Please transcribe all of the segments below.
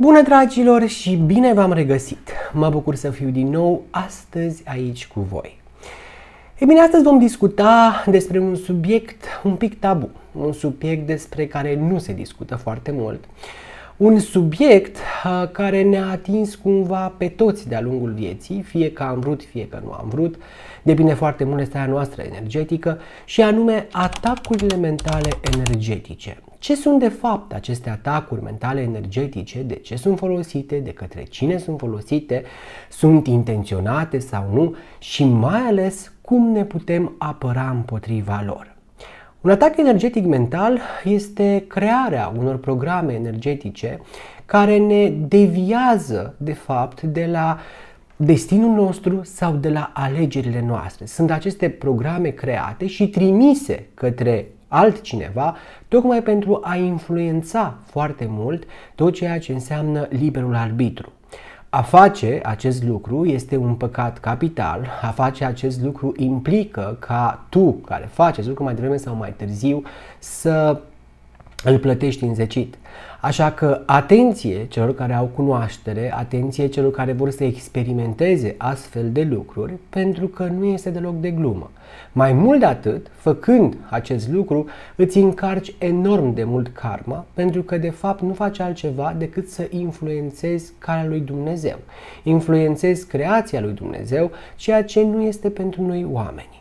Bună dragilor și bine v-am regăsit! Mă bucur să fiu din nou astăzi aici cu voi. Ei bine, astăzi vom discuta despre un subiect un pic tabu, un subiect despre care nu se discută foarte mult, un subiect uh, care ne-a atins cumva pe toți de-a lungul vieții, fie că am vrut, fie că nu am vrut, depinde foarte mult de starea noastră energetică și anume atacurile mentale energetice. Ce sunt de fapt aceste atacuri mentale energetice, de ce sunt folosite, de către cine sunt folosite, sunt intenționate sau nu? Și mai ales cum ne putem apăra împotriva lor. Un atac energetic mental este crearea unor programe energetice care ne deviază de fapt de la destinul nostru sau de la alegerile noastre. Sunt aceste programe create și trimise către altcineva, tocmai pentru a influența foarte mult tot ceea ce înseamnă liberul arbitru. A face acest lucru este un păcat capital, a face acest lucru implică ca tu, care faci acest lucru mai devreme sau mai târziu, să îl plătești înzecit. Așa că atenție celor care au cunoaștere, atenție celor care vor să experimenteze astfel de lucruri, pentru că nu este deloc de glumă. Mai mult de atât, făcând acest lucru, îți încarci enorm de mult karma, pentru că de fapt nu faci altceva decât să influențezi calea lui Dumnezeu. Influențezi creația lui Dumnezeu, ceea ce nu este pentru noi oameni.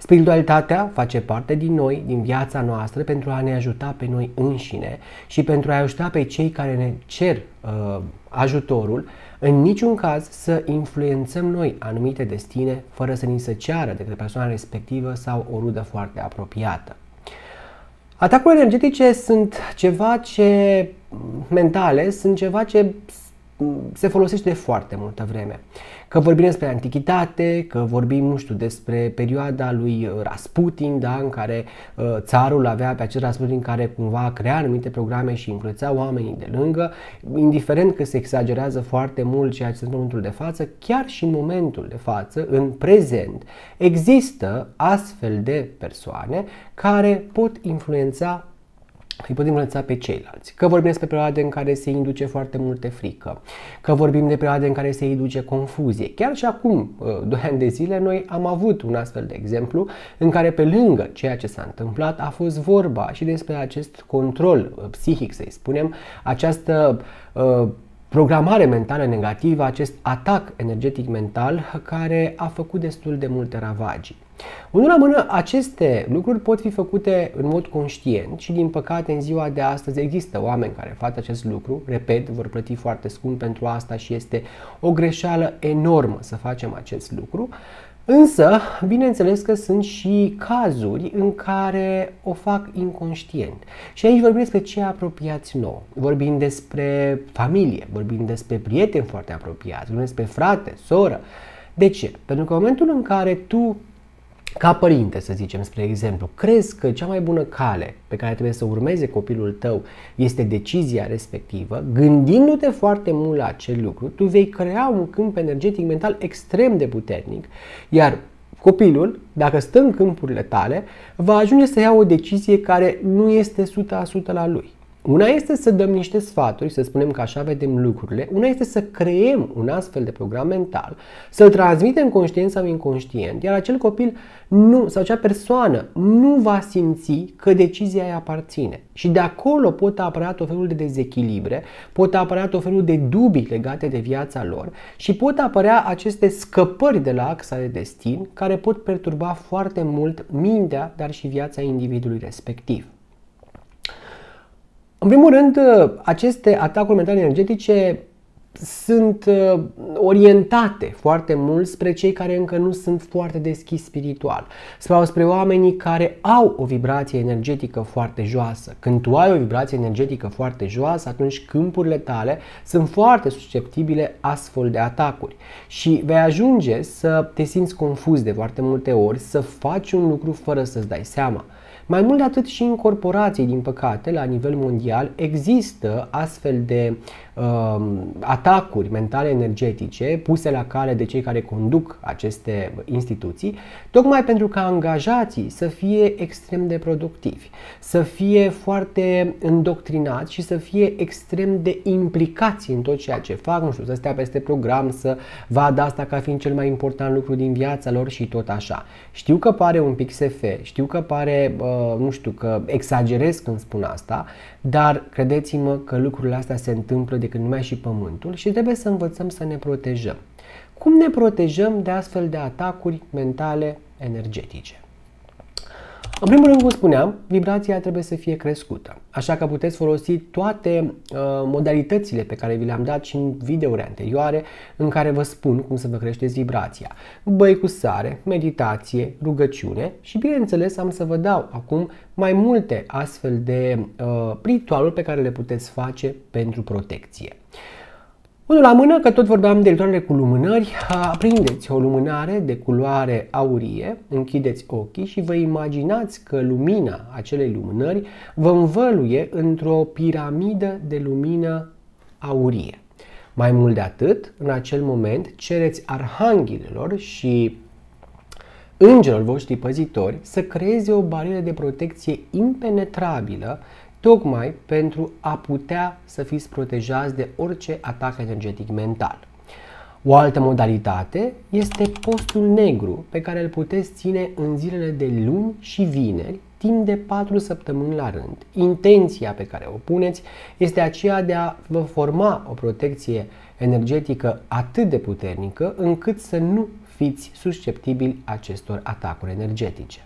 Spiritualitatea face parte din noi, din viața noastră, pentru a ne ajuta pe noi înșine și pentru a ajuta pe cei care ne cer uh, ajutorul, în niciun caz să influențăm noi anumite destine fără să ni se ceară de către persoana respectivă sau o rudă foarte apropiată. Atacurile energetice sunt ceva ce mentale, sunt ceva ce se folosește de foarte multă vreme. Că vorbim despre antichitate, că vorbim, nu știu, despre perioada lui uh, Rasputin, da, în care uh, țarul avea pe acel Rasputin care cumva crea anumite programe și influența oamenii de lângă, indiferent că se exagerează foarte mult ceea ce se întâmplă în momentul de față, chiar și în momentul de față, în prezent, există astfel de persoane care pot influența îi putem influența pe ceilalți. Că vorbim despre perioade în care se induce foarte multe frică, că vorbim de perioade în care se induce confuzie. Chiar și acum, 2 uh, ani de zile, noi am avut un astfel de exemplu în care pe lângă ceea ce s-a întâmplat a fost vorba și despre acest control uh, psihic, să-i spunem, această uh, programare mentală negativă, acest atac energetic mental care a făcut destul de multe ravagii. Unul la mână, aceste lucruri pot fi făcute în mod conștient și din păcate în ziua de astăzi există oameni care fac acest lucru, repet, vor plăti foarte scump pentru asta și este o greșeală enormă să facem acest lucru, Însă, bineînțeles că sunt și cazuri în care o fac inconștient. Și aici vorbim despre cei apropiați nou. Vorbim despre familie, vorbim despre prieteni foarte apropiați, vorbim despre frate, soră. De ce? Pentru că în momentul în care tu ca părinte, să zicem, spre exemplu, crezi că cea mai bună cale pe care trebuie să urmeze copilul tău este decizia respectivă, gândindu-te foarte mult la acel lucru, tu vei crea un câmp energetic mental extrem de puternic, iar copilul, dacă stă în câmpurile tale, va ajunge să ia o decizie care nu este 100% la lui. Una este să dăm niște sfaturi, să spunem că așa vedem lucrurile, una este să creăm un astfel de program mental, să-l transmitem conștient sau inconștient, iar acel copil nu, sau acea persoană nu va simți că decizia îi aparține. Și de acolo pot apărea tot felul de dezechilibre, pot apărea tot felul de dubii legate de viața lor și pot apărea aceste scăpări de la axa de destin care pot perturba foarte mult mintea, dar și viața individului respectiv. În primul rând, uh, aceste atacuri mentale energetice sunt uh, orientate foarte mult spre cei care încă nu sunt foarte deschiși spiritual sau spre oamenii care au o vibrație energetică foarte joasă. Când tu ai o vibrație energetică foarte joasă, atunci câmpurile tale sunt foarte susceptibile astfel de atacuri și vei ajunge să te simți confuz de foarte multe ori, să faci un lucru fără să-ți dai seama. Mai mult de atât și în corporații, din păcate, la nivel mondial, există astfel de uh, atacuri mentale energetice puse la cale de cei care conduc aceste instituții, tocmai pentru ca angajații să fie extrem de productivi, să fie foarte îndoctrinați și să fie extrem de implicați în tot ceea ce fac, nu știu, să stea peste program, să vadă asta ca fiind cel mai important lucru din viața lor și tot așa. Știu că pare un pic SF, știu că pare, uh, nu știu, că exagerez când spun asta, dar credeți-mă că lucrurile astea se întâmplă de când lumea și pământul și trebuie să învățăm să ne protejăm. Cum ne protejăm de astfel de atacuri mentale energetice? În primul rând, cum spuneam, vibrația trebuie să fie crescută. Așa că puteți folosi toate uh, modalitățile pe care vi le-am dat și în videouri anterioare în care vă spun cum să vă creșteți vibrația. Băi cu sare, meditație, rugăciune și bineînțeles am să vă dau acum mai multe astfel de uh, ritualuri pe care le puteți face pentru protecție. Unul la mână, că tot vorbeam de lucrare cu lumânări, aprindeți o lumânare de culoare aurie, închideți ochii și vă imaginați că lumina acelei lumânări vă învăluie într-o piramidă de lumină aurie. Mai mult de atât, în acel moment cereți arhanghelilor și îngerilor voștri păzitori să creeze o barieră de protecție impenetrabilă tocmai pentru a putea să fiți protejați de orice atac energetic mental. O altă modalitate este postul negru pe care îl puteți ține în zilele de luni și vineri timp de 4 săptămâni la rând. Intenția pe care o puneți este aceea de a vă forma o protecție energetică atât de puternică încât să nu fiți susceptibili acestor atacuri energetice.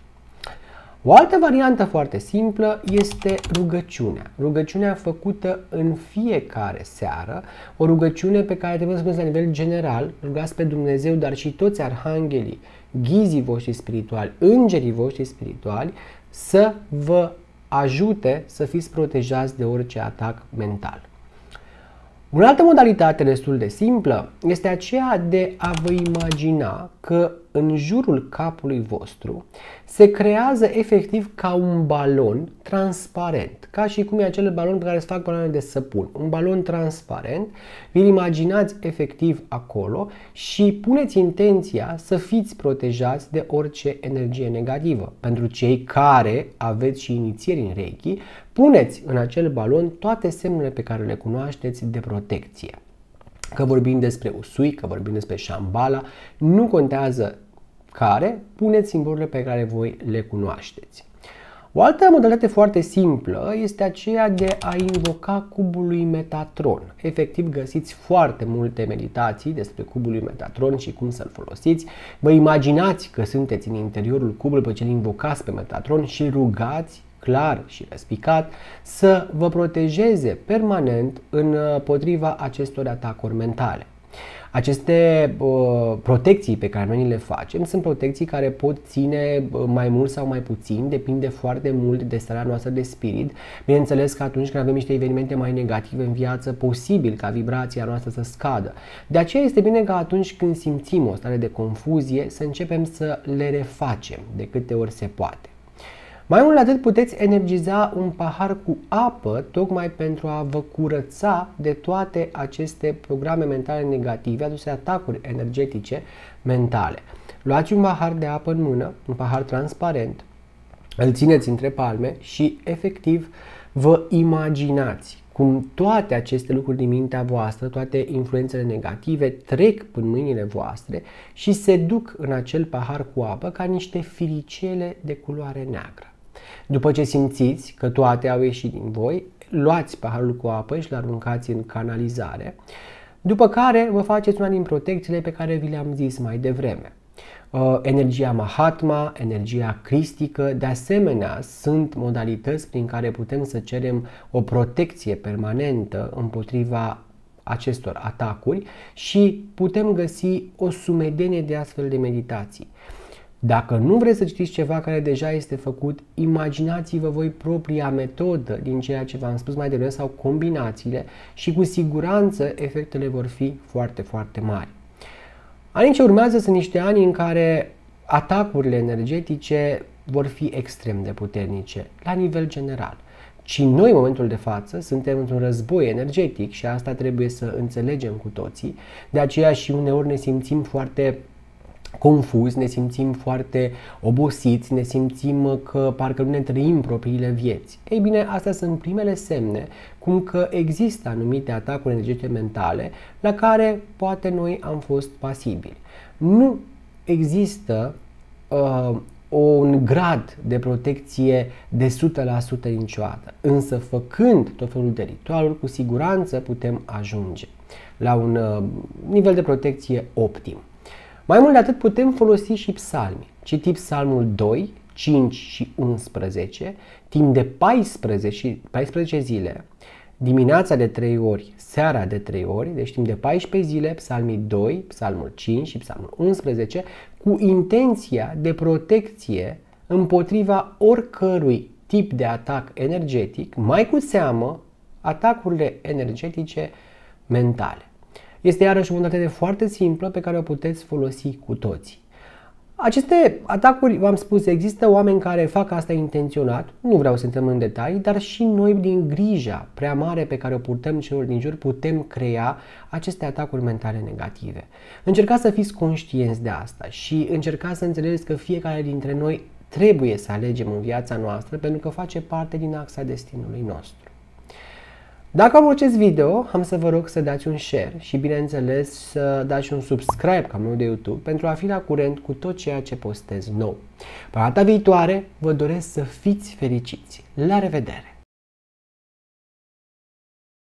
O altă variantă foarte simplă este rugăciunea. Rugăciunea făcută în fiecare seară, o rugăciune pe care trebuie să spuneți la nivel general, rugați pe Dumnezeu, dar și toți arhanghelii, ghizii voștri spirituali, îngerii voștri spirituali, să vă ajute să fiți protejați de orice atac mental. O altă modalitate destul de simplă este aceea de a vă imagina că în jurul capului vostru se creează efectiv ca un balon transparent, ca și cum e acel balon pe care se fac baloane de săpun. Un balon transparent, vi-l imaginați efectiv acolo și puneți intenția să fiți protejați de orice energie negativă. Pentru cei care aveți și inițieri în Reiki, puneți în acel balon toate semnele pe care le cunoașteți de protecție. Că vorbim despre usui, că vorbim despre șambala, nu contează care, puneți simbolurile pe care voi le cunoașteți. O altă modalitate foarte simplă este aceea de a invoca cubul lui Metatron. Efectiv găsiți foarte multe meditații despre cubul lui Metatron și cum să-l folosiți. Vă imaginați că sunteți în interiorul cubului pe ce invocați pe Metatron și rugați clar și răspicat să vă protejeze permanent împotriva acestor atacuri mentale. Aceste uh, protecții pe care noi le facem sunt protecții care pot ține mai mult sau mai puțin, depinde foarte mult de starea noastră de spirit. Bineînțeles că atunci când avem niște evenimente mai negative în viață, posibil ca vibrația noastră să scadă. De aceea este bine ca atunci când simțim o stare de confuzie să începem să le refacem de câte ori se poate. Mai mult de atât puteți energiza un pahar cu apă tocmai pentru a vă curăța de toate aceste programe mentale negative, aduse atacuri energetice mentale. Luați un pahar de apă în mână, un pahar transparent, îl țineți între palme și efectiv vă imaginați cum toate aceste lucruri din mintea voastră, toate influențele negative trec în mâinile voastre și se duc în acel pahar cu apă ca niște firicele de culoare neagră. După ce simțiți că toate au ieșit din voi, luați paharul cu apă și l aruncați în canalizare, după care vă faceți una din protecțiile pe care vi le-am zis mai devreme. Uh, energia Mahatma, energia cristică, de asemenea sunt modalități prin care putem să cerem o protecție permanentă împotriva acestor atacuri și putem găsi o sumedenie de astfel de meditații. Dacă nu vreți să citiți ceva care deja este făcut, imaginați-vă voi propria metodă din ceea ce v-am spus mai devreme sau combinațiile și cu siguranță efectele vor fi foarte, foarte mari. Anii ce urmează sunt niște ani în care atacurile energetice vor fi extrem de puternice la nivel general. Ci noi, în momentul de față, suntem într-un război energetic și asta trebuie să înțelegem cu toții. De aceea și uneori ne simțim foarte confuzi, ne simțim foarte obosiți, ne simțim că parcă nu ne trăim propriile vieți. Ei bine, astea sunt primele semne cum că există anumite atacuri energetice mentale la care poate noi am fost pasibili. Nu există uh, un grad de protecție de 100% niciodată. Însă făcând tot felul de ritualuri, cu siguranță putem ajunge la un uh, nivel de protecție optim. Mai mult de atât putem folosi și psalmi. Citi psalmul 2, 5 și 11, timp de 14, 14 zile, dimineața de 3 ori, seara de 3 ori, deci timp de 14 zile, psalmii 2, psalmul 5 și psalmul 11, cu intenția de protecție împotriva oricărui tip de atac energetic, mai cu seamă atacurile energetice mentale. Este iarăși o modalitate foarte simplă pe care o puteți folosi cu toții. Aceste atacuri, v-am spus, există oameni care fac asta intenționat, nu vreau să intrăm în detalii, dar și noi din grija prea mare pe care o purtăm celor din jur putem crea aceste atacuri mentale negative. Încercați să fiți conștienți de asta și încercați să înțelegeți că fiecare dintre noi trebuie să alegem în viața noastră pentru că face parte din axa destinului nostru. Dacă am acest video, am să vă rog să dați un share și bineînțeles să dați un subscribe canalul de YouTube pentru a fi la curent cu tot ceea ce postez nou. Până data viitoare, vă doresc să fiți fericiți. La revedere!